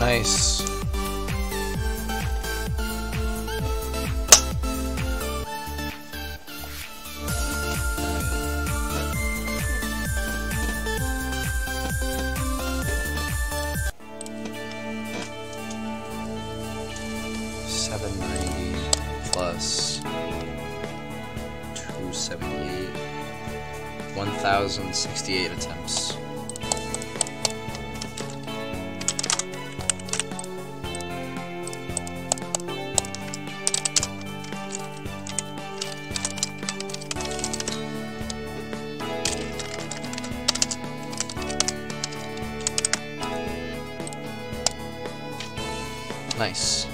Nice. Seven ninety plus two seventy eight. One thousand sixty eight attempts. Nice.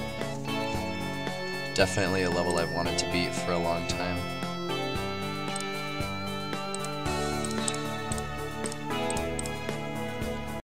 Definitely a level I've wanted to beat for a long time.